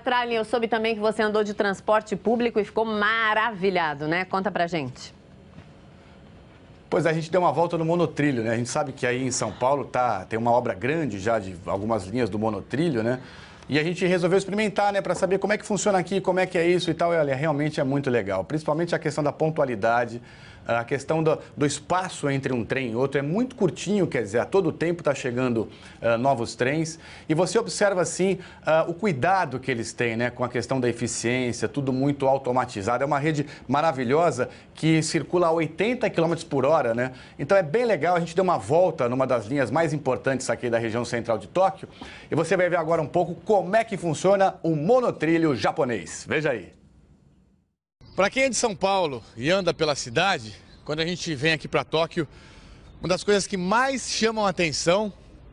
Tralin, eu soube também que você andou de transporte público e ficou maravilhado, né? Conta pra gente. Pois é, a gente deu uma volta no monotrilho, né? A gente sabe que aí em São Paulo tá, tem uma obra grande já de algumas linhas do monotrilho, né? E a gente resolveu experimentar, né, para saber como é que funciona aqui, como é que é isso e tal. E olha, realmente é muito legal, principalmente a questão da pontualidade a questão do, do, espaço entre um trem e outro é muito curtinho, quer dizer, a todo tempo está chegando uh, novos trens. E você observa, assim, uh, o cuidado que eles têm né, com a questão da eficiência, tudo muito automatizado. É uma rede maravilhosa que circula a 80 km por hora, né? Então é bem legal. A gente deu uma volta numa das linhas mais importantes aqui da região central de Tóquio. E você vai ver agora um pouco como é que funciona o monotrilho japonês. Veja aí. Para quem é de São Paulo e anda pela cidade, quando a gente vem aqui para Tóquio, uma das coisas que mais chamam a atenção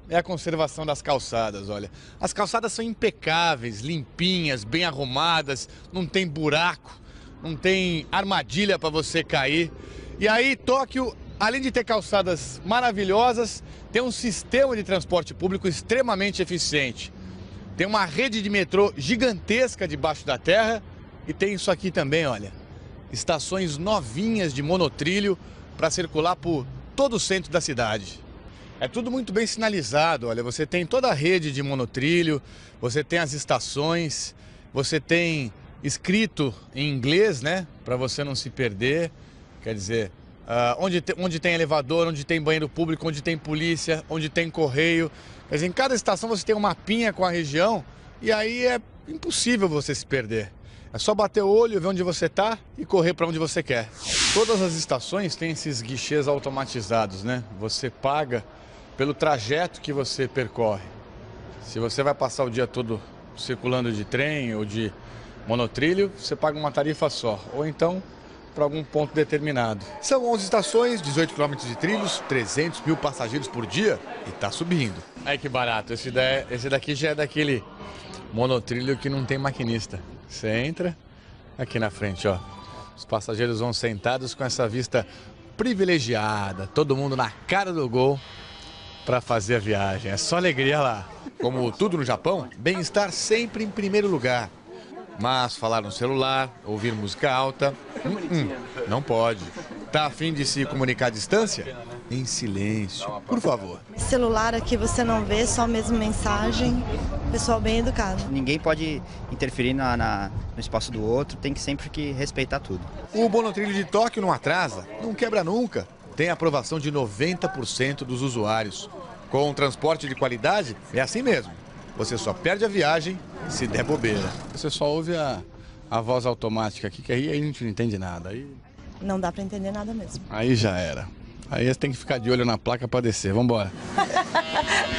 é a conservação das calçadas, olha. As calçadas são impecáveis, limpinhas, bem arrumadas, não tem buraco, não tem armadilha para você cair. E aí, Tóquio, além de ter calçadas maravilhosas, tem um sistema de transporte público extremamente eficiente. Tem uma rede de metrô gigantesca debaixo da terra e tem isso aqui também, olha. Estações novinhas de monotrilho para circular por todo o centro da cidade. É tudo muito bem sinalizado, olha, você tem toda a rede de monotrilho, você tem as estações, você tem escrito em inglês, né, para você não se perder. Quer dizer, uh, onde, te, onde tem elevador, onde tem banheiro público, onde tem polícia, onde tem correio. Quer dizer, em cada estação você tem um mapinha com a região e aí é impossível você se perder. É só bater o olho, ver onde você está e correr para onde você quer. Todas as estações têm esses guichês automatizados, né? Você paga pelo trajeto que você percorre. Se você vai passar o dia todo circulando de trem ou de monotrilho, você paga uma tarifa só. Ou então para algum ponto determinado. São 11 estações, 18 quilômetros de trilhos, 300 mil passageiros por dia e está subindo. Ai que barato, esse, esse daqui já é daquele monotrilho que não tem maquinista. Você entra aqui na frente, ó. Os passageiros vão sentados com essa vista privilegiada, todo mundo na cara do gol para fazer a viagem. É só alegria lá. Como tudo no Japão, bem-estar sempre em primeiro lugar. Mas falar no celular, ouvir música alta, hum, hum, não pode. Tá afim de se comunicar à distância? Em silêncio, por favor. Celular aqui você não vê, só mesmo mensagem. Pessoal bem educado. Ninguém pode interferir na, na, no espaço do outro, tem que sempre que respeitar tudo. O Bonotrilho de Tóquio não atrasa, não quebra nunca. Tem aprovação de 90% dos usuários. Com um transporte de qualidade, é assim mesmo. Você só perde a viagem se der bobeira. Você só ouve a, a voz automática aqui, que aí a gente não entende nada. Aí... Não dá para entender nada mesmo. Aí já era. Aí você tem que ficar de olho na placa para descer. Vamos embora.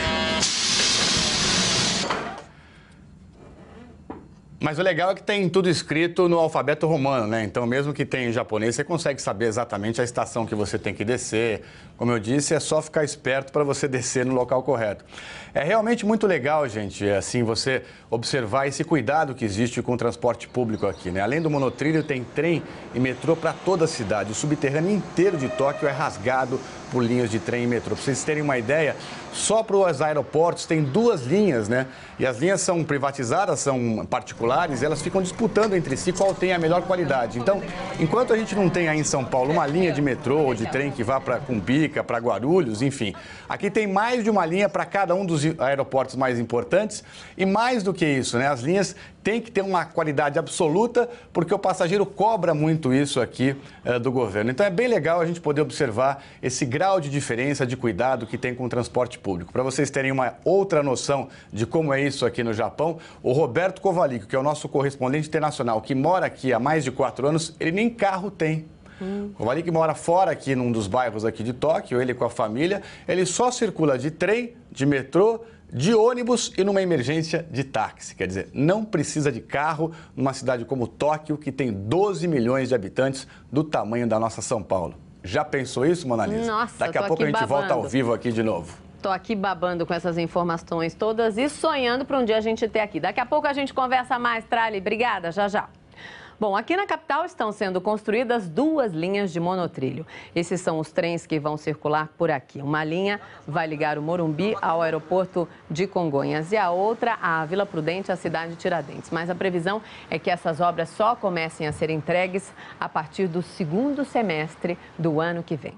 Mas o legal é que tem tudo escrito no alfabeto romano, né? Então, mesmo que tenha em japonês, você consegue saber exatamente a estação que você tem que descer. Como eu disse, é só ficar esperto para você descer no local correto. É realmente muito legal, gente, assim, você observar esse cuidado que existe com o transporte público aqui, né? Além do monotrilho, tem trem e metrô para toda a cidade. O subterrâneo inteiro de Tóquio é rasgado por linhas de trem e metrô. Para vocês terem uma ideia, só para os aeroportos tem duas linhas, né? E as linhas são privatizadas, são particulares, elas ficam disputando entre si qual tem a melhor qualidade. Então, enquanto a gente não tem aí em São Paulo uma linha de metrô ou de trem que vá para Cumbica, para Guarulhos, enfim, aqui tem mais de uma linha para cada um dos aeroportos mais importantes e mais do que isso, né? As linhas tem que ter uma qualidade absoluta, porque o passageiro cobra muito isso aqui uh, do governo. Então é bem legal a gente poder observar esse grau de diferença de cuidado que tem com o transporte público. Para vocês terem uma outra noção de como é isso aqui no Japão, o Roberto Kovalik, que é o nosso correspondente internacional, que mora aqui há mais de quatro anos, ele nem carro tem. Hum. O Malik mora fora aqui num dos bairros aqui de Tóquio, ele com a família, ele só circula de trem, de metrô, de ônibus e numa emergência de táxi. Quer dizer, não precisa de carro numa cidade como Tóquio, que tem 12 milhões de habitantes, do tamanho da nossa São Paulo. Já pensou isso, Monalisa? Nossa, Daqui a pouco a gente babando. volta ao vivo aqui de novo. Tô aqui babando com essas informações todas e sonhando para um dia a gente ter aqui. Daqui a pouco a gente conversa mais, Trali. Obrigada, já já. Bom, aqui na capital estão sendo construídas duas linhas de monotrilho. Esses são os trens que vão circular por aqui. Uma linha vai ligar o Morumbi ao aeroporto de Congonhas e a outra à Vila Prudente, à cidade de Tiradentes. Mas a previsão é que essas obras só comecem a ser entregues a partir do segundo semestre do ano que vem.